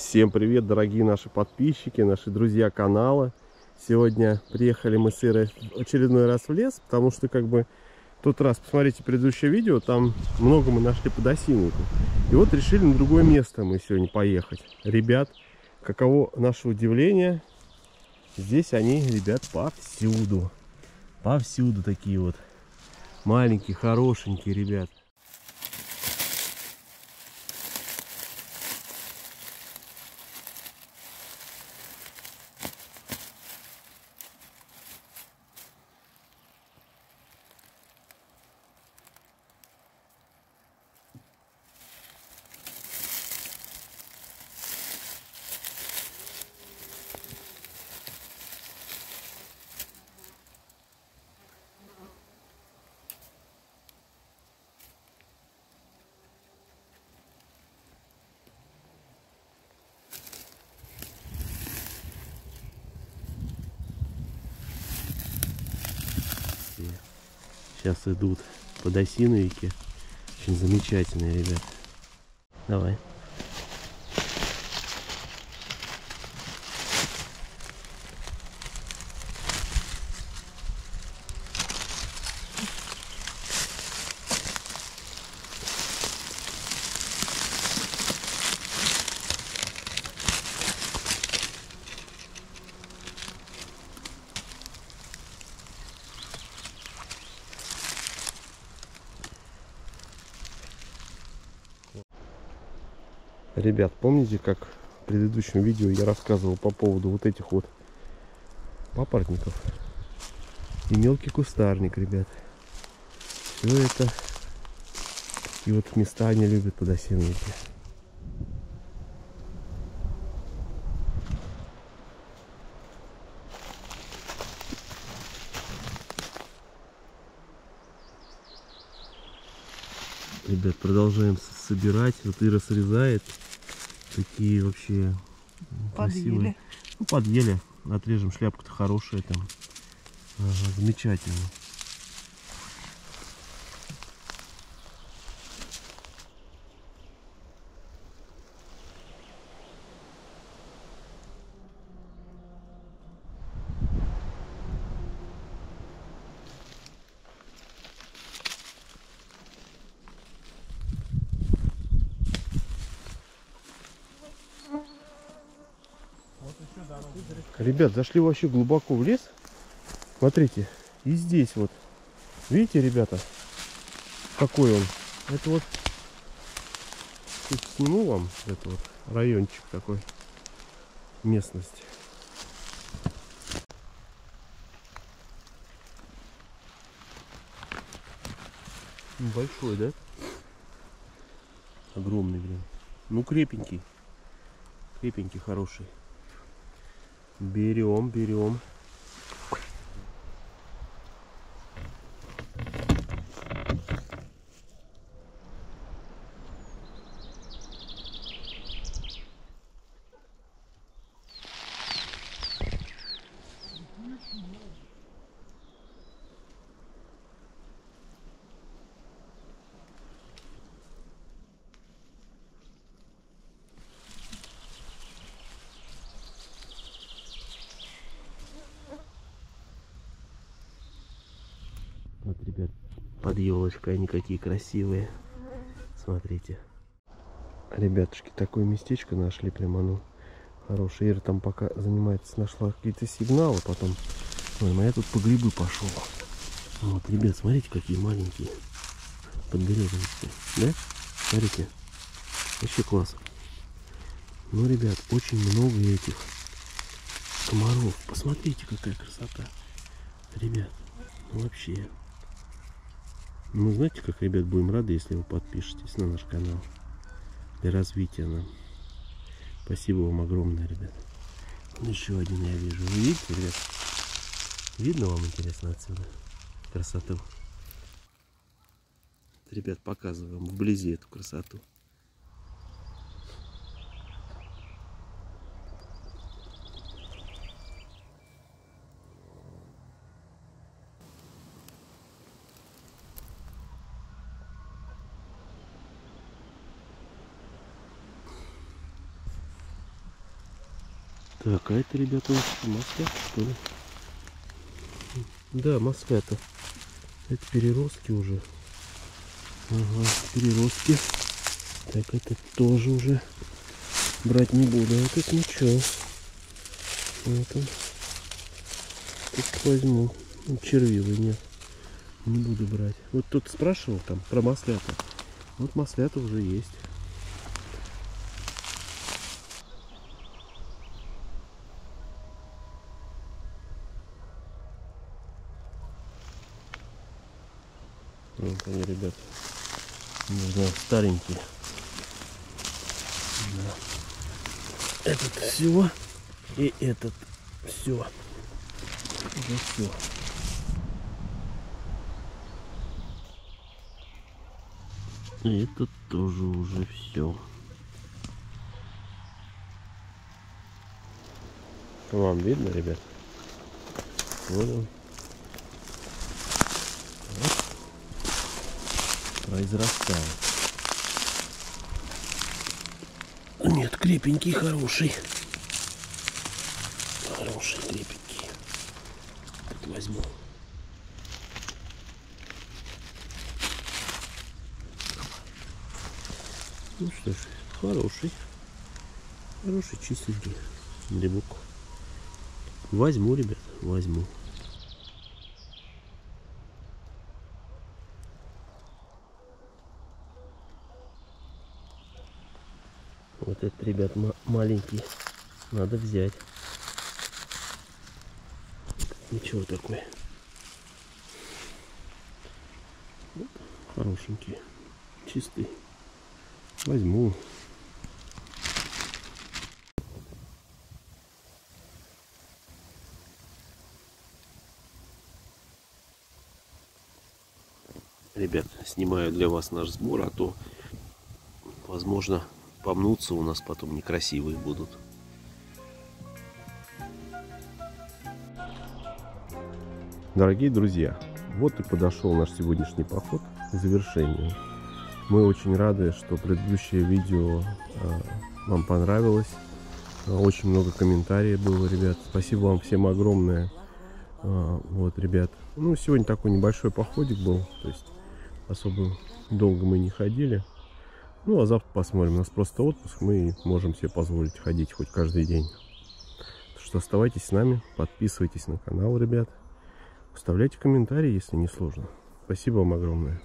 Всем привет, дорогие наши подписчики, наши друзья канала. Сегодня приехали мы с Ирой очередной раз в лес, потому что как бы тот раз, посмотрите предыдущее видео, там много мы нашли подосиновку. И вот решили на другое место мы сегодня поехать. Ребят, каково наше удивление, здесь они, ребят, повсюду. Повсюду такие вот маленькие, хорошенькие ребят. Сейчас идут подосиновики. Очень замечательные, ребят. Давай. Ребят, помните, как в предыдущем видео я рассказывал по поводу вот этих вот папоротников и мелкий кустарник, ребят. Все это и вот места они любят подосиновики. Ребят, продолжаем собирать. Вот Ира срезает. Такие вообще красивые. Подъели. Ну, подъели. Отрежем шляпку-то хорошая там. Ага, замечательно. Ребят, зашли вообще глубоко в лес. Смотрите, и здесь вот. Видите, ребята, какой он? Это вот тут сниму вам это вот райончик такой местности. Большой, да? Огромный, блин. Ну, крепенький. Крепенький, хороший. Берем, берем. Вот, ребят, под елочкой они какие красивые. Смотрите. Ребятушки, такое местечко нашли прямо, ну, хорошее. Ира там пока занимается, нашла какие-то сигналы, потом... Ой, ну я тут по грибы пошел. Вот, ребят, смотрите, какие маленькие подберезовички, да? Смотрите, вообще класс. Ну, ребят, очень много этих комаров. Посмотрите, какая красота. Ребят, ну вообще. Ну, знаете, как, ребят, будем рады, если вы подпишетесь на наш канал. Для развития нам. Спасибо вам огромное, ребят. Еще один я вижу. Вы видите, ребят? Видно вам, интересно, отсюда красоту? Ребят, показываю вам вблизи эту красоту. А это, ребята, маслята, что ли? Да, маслята. Это переростки уже. Ага, переростки. Так, это тоже уже брать не буду. А это ничего. Вот. Тут возьму. Ну, червивый нет. Не буду брать. Вот тут спрашивал там про маслята. Вот маслята уже есть. Вот они, ребят. Знаю, старенькие. Да. Этот все. И этот все. Уже все. И этот тоже уже все. Вам видно, ребят? Вот он. Произрастал. Нет, крепенький, хороший. Хороший, крепенький. Так возьму. Ну что ж, хороший. Хороший, чистенький грибок. Возьму, ребят, возьму. Вот этот, ребят, маленький. Надо взять. Ничего такой. Вот, хорошенький. Чистый. Возьму. Ребят, снимаю для вас наш сбор, а то, возможно, помнутся у нас потом некрасивые будут. Дорогие друзья, вот и подошел наш сегодняшний поход к завершению. Мы очень рады, что предыдущее видео а, вам понравилось. А, очень много комментариев было, ребят. Спасибо вам всем огромное. А, вот, ребят. Ну, сегодня такой небольшой походик был. То есть особо долго мы не ходили. Ну, а завтра посмотрим. У нас просто отпуск. Мы можем себе позволить ходить хоть каждый день. Так что оставайтесь с нами. Подписывайтесь на канал, ребят. Оставляйте комментарии, если не сложно. Спасибо вам огромное.